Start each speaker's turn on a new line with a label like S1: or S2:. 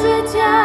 S1: 世界